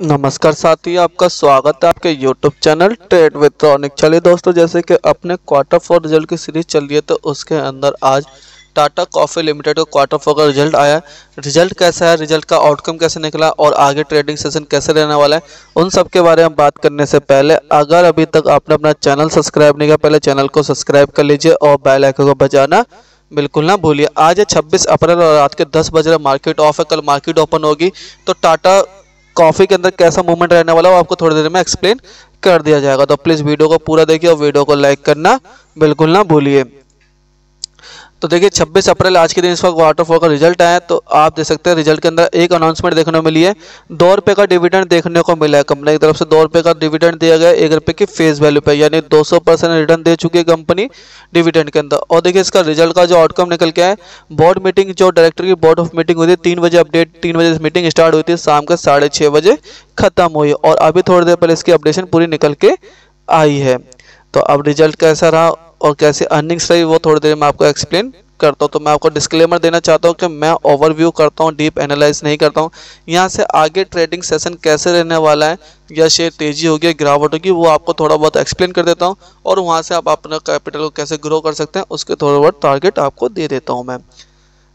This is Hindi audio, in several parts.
नमस्कार साथी, आपका स्वागत है आपके YouTube channel trade with Ronik चलिए दोस्तों, जैसे कि अपने क्वार्टर फोर रिज़ल्ट की सीरीज़ चल रही है तो उसके अंदर आज टाटा कॉफ़ी लिमिटेड का क्वार्टर फोर का रिज़ल्ट आया रिज़ल्ट कैसा है? रिज़ल्ट का आउटकम कैसे निकला? और आगे ट्रेडिंग सेशन कैसे रहने वाला है? उन सब के बारे में बात करने से पहले, अगर अभी तक आपने अपना चैनल सब्सक्राइब नहीं किया, पहले चैनल को सब्सक्राइब कर लीजिए और बेल को बजाना बिल्कुल ना भूलिए। आज है 26 अप्रैल और रात के 10 बजे मार्केट ऑफ़ है। कल मार्केट ओपन होगी। तो टाटा कॉफ़ी के अंदर कैसा मूवमेंट रहने वाला है वो आपको थोड़ी देर में एक्सप्लेन कर दिया जाएगा। तो प्लीज़ वीडियो को पूरा देखिए और वीडियो को लाइक करना बिल्कुल ना भूलिए। तो देखिए 26 अप्रैल आज के दिन इसका क्वार्टर फोर का रिज़ल्ट आया तो आप देख सकते हैं रिज़ल्ट के अंदर एक अनाउंसमेंट देखने को मिली है। दो रुपये का डिविडेंड देखने को मिला है कंपनी की तरफ़ से। दो रुपये का डिविडेंड दिया गया एक रुपये की फेस वैल्यू पे, यानी 200 परसेंट रिटर्न दे चुकी है कंपनी डिविडेंड के अंदर। और देखिए, इसका रिज़ल्ट का जो आउटकम निकल के आए बोर्ड मीटिंग जो डायरेक्टर की बोर्ड ऑफ़ मीटिंग हुई थी, तीन बजे अपडेट तीन बजे मीटिंग स्टार्ट हुई थी, शाम के साढ़े बजे खत्म हुई। और अभी थोड़ी देर पहले इसकी अपडेशन पूरी निकल के आई है। तो अब रिज़ल्ट कैसा रहा? और कैसे अर्निंग्स रही वो थोड़ी देर में आपको एक्सप्लेन करता हूँ। तो मैं आपको डिस्क्लेमर देना चाहता हूँ कि मैं ओवरव्यू करता हूँ डीप एनालाइज नहीं करता हूँ। यहाँ से आगे ट्रेडिंग सेशन कैसे रहने वाला है, या शेयर तेज़ी होगी गिरावट होगी, वो आपको थोड़ा बहुत एक्सप्लेन कर देता हूँ। और वहाँ से आप अपना कैपिटल को कैसे ग्रो कर सकते हैं, उसके थोड़ा बहुत टारगेट आपको दे देता हूँ मैं।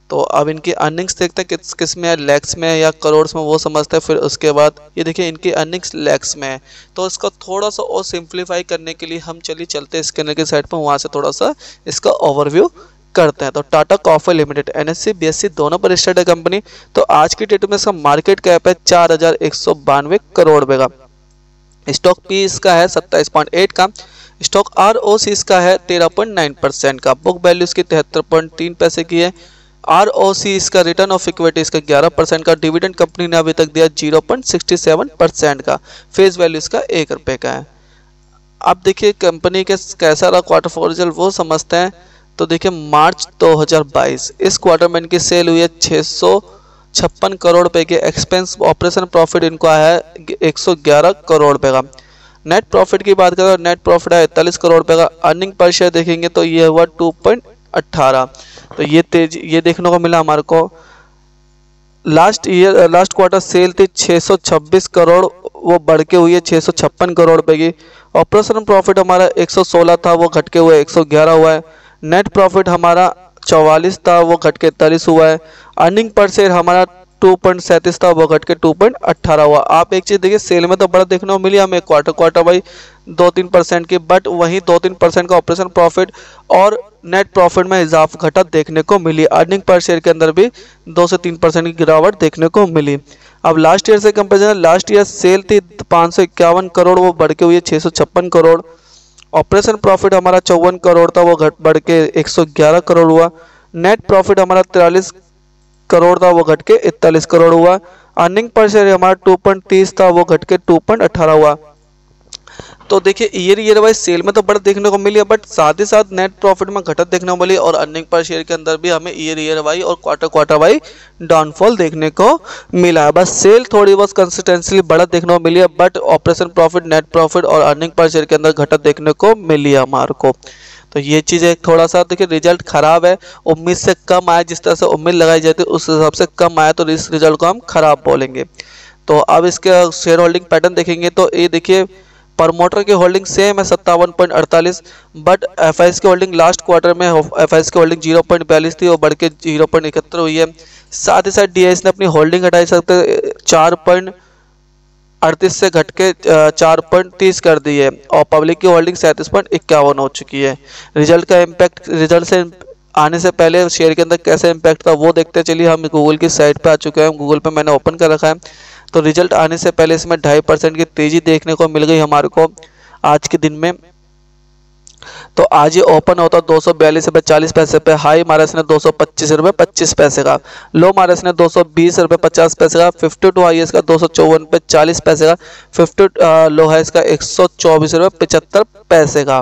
तो अब इनकी अर्निंग्स देखते हैं किस किसमें है लैक्स में है या करोड़ में, वो समझते हैं, फिर उसके बाद ये देखिए इनकी अर्निंग्स लैक्स में है। तो इसका थोड़ा सा और सिंप्लीफाई करने के लिए हम चलिए, चलते हैं स्कैनर की साइड पर, वहाँ से थोड़ा सा इसका ओवरव्यू करते हैं। तो Tata coffee limited NSC BSC दोनों पर लिस्टेड है कंपनी तो आज की डेट में इसका मार्केट कैप है चार हज़ार एक सौ बानवे करोड़ रुपए का स्टॉक पी इसका है सत्ताईस पॉइंट एट का। स्टॉक आर ओ सी इसका है तेरह पॉइंट नाइन परसेंट का। बुक वैल्यू इसकी तिहत्तर पॉइंट तीन पैसे की है। आर ओ सी इसका रिटर्न ऑफ़ इक्विटी इसका ग्यारह परसेंट का डिविडेंड कंपनी ने अभी तक दिया zero point sixty seven percent का। फेस वैल्यू इसका एक रुपये का है। आप देखिए कंपनी के कैसा रहा क्वार्टर फोर रिज़ल्ट वो समझते हैं। तो देखिए मार्च 2022 इस क्वार्टर में इनकी सेल हुई है छः छप्पन करोड़ रुपए के। एक्सपेंस ऑपरेशन प्रॉफिट इनको आया है 111 करोड़ रुपए का। नेट प्रॉफिट की बात करें नेट प्रॉफिट है इकतालीस करोड़ रुपए का। अर्निंग पर शेयर देखेंगे तो ये हुआ टू पॉइंट अट्ठारह तो ये तेज, ये देखने को मिला हमारे को। Last year last quarter sale थी 626 करोड़, वो बढ़ के हुई है छः सौ छप्पन करोड़ रुपए की। ऑपरेशन प्रॉफिट हमारा 116 था, वो घट के हुआ है 111 हुआ है। नेट प्रॉफिट हमारा चौवालीस था, वो घट के इकतालीस हुआ है। अर्निंग पर शेयर हमारा टू पॉइंट सैंतीस था वो घट के टू पॉइंट अट्ठारह हुआ। आप एक चीज़ देखिए, सेल में तो बड़ा देखने को मिली हमें क्वार्टर क्वार्टर भाई, दो तीन परसेंट की बट वहीं दो तीन परसेंट का ऑपरेशन प्रॉफिट और नेट प्रॉफिट में इजाफा घटा देखने को मिली। अर्निंग पर शेयर के अंदर भी दो से तीन परसेंट की गिरावट देखने को मिली। अब लास्ट ईयर से कंपेरिजन लास्ट ईयर सेल थी पाँच सौ इक्यावन करोड़, वो बढ़ के हुई है छः करोड़। ऑपरेशन प्रॉफिट हमारा चौवन करोड़ था, वो घट, बढ़ के 111 करोड़ हुआ। नेट प्रॉफिट हमारा तिरालीस करोड़ था वो घट के इकतालीस करोड़ हुआ। अर्निंग पर शेयर हमारा टू था, वो घट के टू हुआ। तो देखिए ईयर ईयर वाइज सेल में तो बढ़त देखने को मिली है बट साथ ही साथ नेट प्रॉफिट में घटत देखने को मिली, और अर्निंग पर शेयर के अंदर भी हमें ईयर ईयर वाई और क्वार्टर क्वार्टर वाई डाउनफॉल देखने को मिला है। बस सेल थोड़ी बहुत कंसिस्टेंसली बढ़त देखने को मिली है but operation profit net profit और अर्निंग पर शेयर के अंदर घटत देखने को मिली है हमारे को। तो ये चीज़ एक थोड़ा सा देखिए रिज़ल्ट खराब है, उम्मीद से कम आया जिस तरह से उम्मीद लगाई जाती है, उस हिसाब से कम आया तो इस रिज़ल्ट को हम खराब बोलेंगे। तो अब इसके शेयर होल्डिंग पैटर्न देखेंगे तो ये देखिए प्रमोटर की होल्डिंग सेम है, सत्तावन पॉइंट अड़तालीस बट एफ़ की होल्डिंग लास्ट क्वार्टर में एफ़ की होल्डिंग ज़ीरो पॉइंट बयालीस थी और बढ़ के ज़ीरो पॉइंट इकहत्तर हुई है। साथ ही साथ डीआईएस ने अपनी होल्डिंग हटाई सकते चार पॉइंट अड़तीस से घट के चार पॉइंट तीस कर दी है और पब्लिक की होल्डिंग सैंतीस पॉइंट इक्यावन हो चुकी है। रिज़ल्ट का इम्पैक्ट रिज़ल्ट से आने से पहले शेयर के अंदर कैसे इम्पैक्ट था वो देखते चलिए। हम गूगल की साइट पर आ चुके हैं गूगल पर मैंने ओपन कर रखा है। तो रिज़ल्ट आने से पहले इसमें ढाई परसेंट की तेज़ी देखने को मिल गई हमारे को आज के दिन में। तो आज ये ओपन होता दो सौ बयालीस रुपये, चालीस पैसे पे। हाई मारा इसने दो सौ पच्चीस रुपये, पच्चीस पैसे का। लो मारा इसने दो सौ बीस रुपये, पचास पैसे का। फिफ्टी टू हाई इसका दो सौ चौवन रुपये, चालीस पैसे का। फिफ्टी लो है इसका एक सौ चौबीस रुपये, पचहत्तर पैसे का।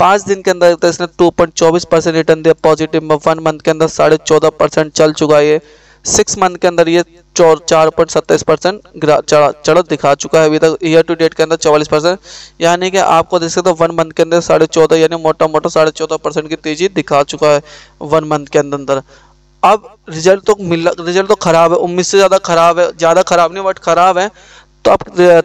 पाँच दिन के अंदर इसने टू पॉइंट चौबीस परसेंट रिटर्न दिया। पॉजिटिव में वन मंथ के अंदर साढ़े चौदह परसेंट चल चुका है सिक्स मंथ के अंदर ये चार चार पॉइंट सत्ताईस परसेंट चढ़त दिखा चुका है अभी तक ईयर टू डेट के अंदर चौवालीस परसेंट। यानी कि आपको देख सकते हो वन मंथ के अंदर साढ़े चौदह, यानी मोटा मोटा साढ़े चौदह परसेंट की तेज़ी दिखा चुका है वन मंथ के अंदर अंदर। अब रिज़ल्ट तो मिल रिज़ल्ट तो खराब है, उम्मीद से ज़्यादा खराब है, ज़्यादा खराब नहीं बट खराब है। तो आप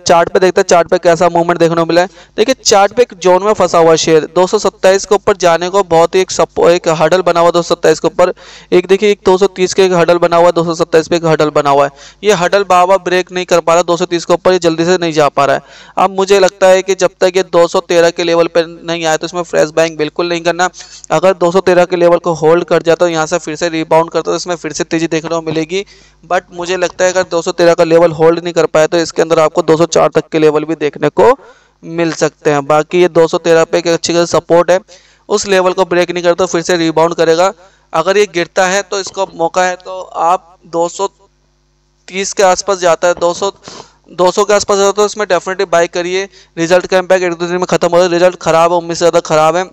चार्ट पे देखते हैं चार्ट पे कैसा मूवमेंट देखने को मिला है। देखिए चार्ट पे एक जोन में फंसा हुआ शेयर दो सौ सत्ताइस के ऊपर जाने को बहुत ही एक सपो एक हडल बना हुआ दो सौ सत्ताईस के ऊपर। एक देखिए, एक दो के एक हडल बना हुआ दो पे एक हडल बना हुआ है। ये हडल बाबा ब्रेक नहीं कर पा रहा, दो सौ तीस के ऊपर ये जल्दी से नहीं जा पा रहा है। अब मुझे लगता है कि जब तक ये दो सौ तेरह के लेवल पर नहीं आया तो इसमें फ्रेश बैंक बिल्कुल नहीं करना। अगर दो सौ तेरह के लेवल को होल्ड कर जाता तो यहाँ से फिर से रिबाउंड करता तो इसमें फिर से तेज़ी देखने को मिलेगी। बट मुझे लगता है अगर 213 का लेवल होल्ड नहीं कर पाए तो इसके अंदर आपको 204 तक के लेवल भी देखने को मिल सकते हैं। बाकी ये 213 पे एक अच्छी खासी सपोर्ट है। उस लेवल को ब्रेक नहीं करता, फिर से रिबाउंड करेगा। अगर ये गिरता है तो इसको मौका है तो आप 230 के आसपास जाता है। 200 200 के आसपास जाता है तो इसमें डेफिनेटली बाई करिए। रिज़ल्ट का इम्पैक्ट एक दो दिन में खत्म हो रिज़ल्ट खराब है, उम्मीद से ज़्यादा खराब है।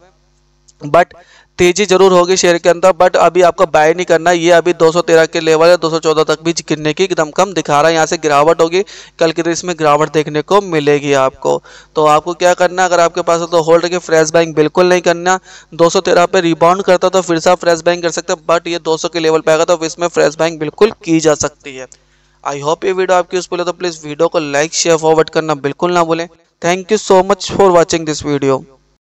बट तेज़ी ज़रूर होगी शेयर के अंदर बट अभी आपको बाय नहीं करना, ये अभी 213 के लेवल है 214 तक भी गिरने की एकदम कम दिखा रहा है। यहाँ से गिरावट होगी, कल के दिन इसमें गिरावट देखने को मिलेगी आपको। तो आपको क्या करना है अगर आपके पास है तो होल्ड के फ्रेश बैंक बिल्कुल नहीं करना। 213 पे रिबाउंड करता तो फिर से आप फ्रेश बैंक कर सकते हैं बट ये 200 के लेवल पे आएगा तो इसमें फ्रेश बैंक बिल्कुल की जा सकती है। आई होप ये वीडियो आपकी यूजफुल है तो प्लीज़ वीडियो को लाइक शेयर फॉरवर्ड करना बिल्कुल ना भूलें। Thank you so much for watching this video